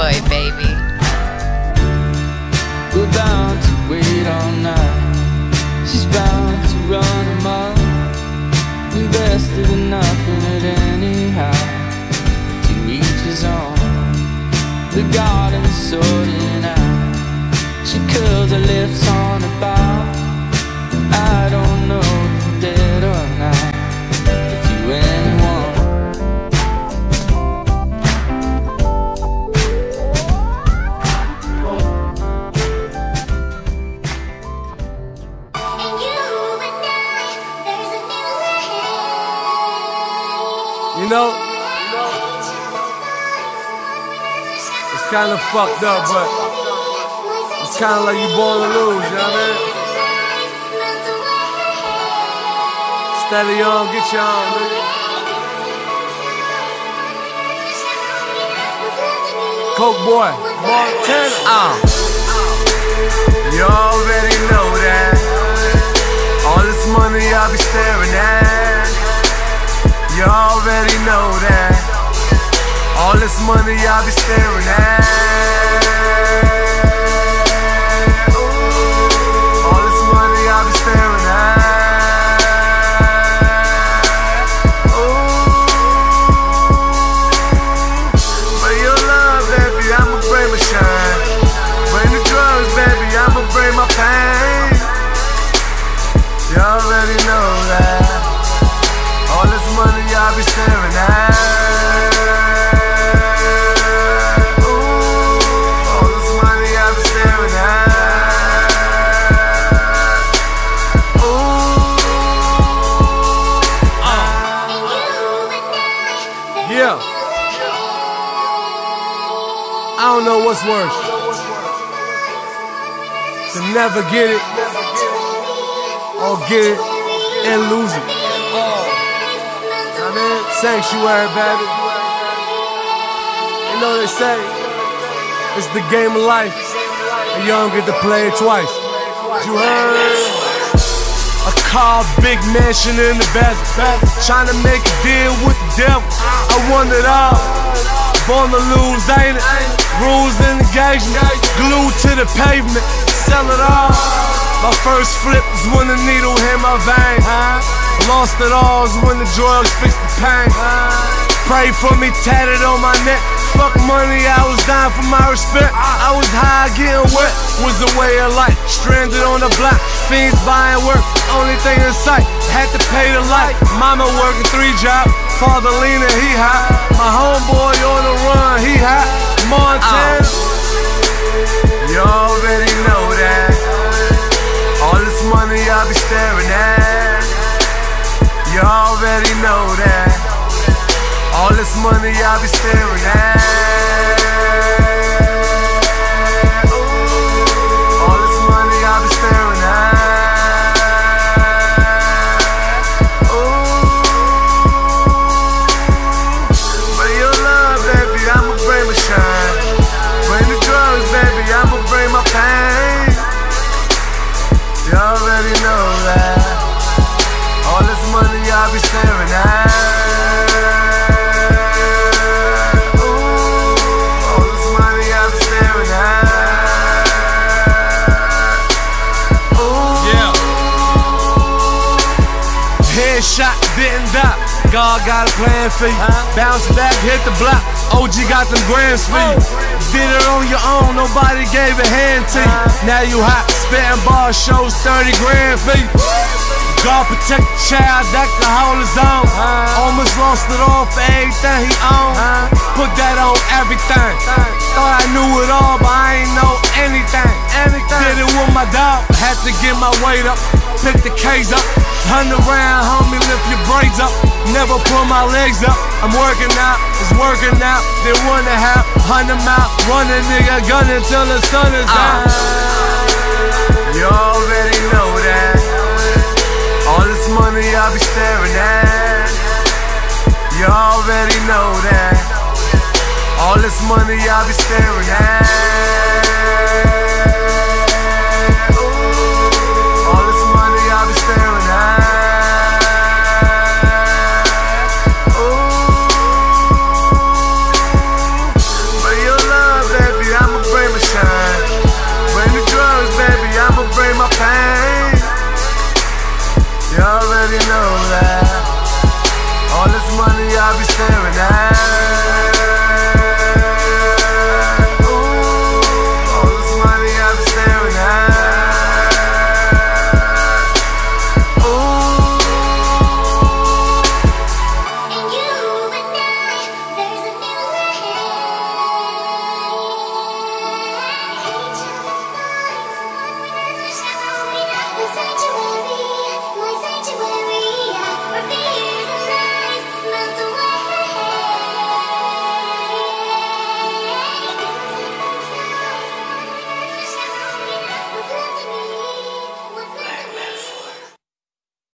boy, baby. We're bound to wait all night. She's bound to run amok. Invested in nothing at anyhow. To each his own. The garden's sorting out. She curls her lips on a bow. Know, it's kind of fucked up, but it's kind of like you're born to lose, you know what I mean? Steady on, get you on, nigga. Coke boy, Montana. Uh. You already know that. Money I be staring at. What's worse. To never get it, or get it and lose it. I mean, sanctuary, baby. You know they say it's the game of life, and you don't get to play it twice. You heard? A car, big mansion in the best, trying to make a deal with the devil. I want it all. Born to lose, ain't it? Rules and engagement, glued to the pavement, sell it all. My first flip was when the needle hit my vein. Lost it all is when the drugs fixed the pain. Pray for me, tatted on my neck. Fuck money, I was dying for my respect. I was high, getting wet, was the way of life. Stranded on the block, fiends buying work, only thing in sight. Had to pay the light. Mama working three jobs, father leaning, already know that. All this money I be staring at. All this money I be staring at. Ooh, but your love, baby, I'ma bring my shine. Headshot, didn't die. God got a plan for you. Bounce back, hit the block. OG got them grams for you. Oh. Did it on your own, nobody gave a hand to you. Now you hot, spitting bars, shows 30 grand for you. God protect the child, that can hold his own. Almost lost it all for everything he owned. Put that on everything. Thought I knew it all, but I ain't know anything. Did it with my dog, had to get my weight up. Pick the K's up, hundred round, homie, lift your braids up. Never pull my legs up. I'm working out, it's working out. They wanna have hundred mile, running nigga, gunning till the sun is down. Ah. You already know that. All this money I be staring at. You already know that. All this money I be staring at. I be staring at.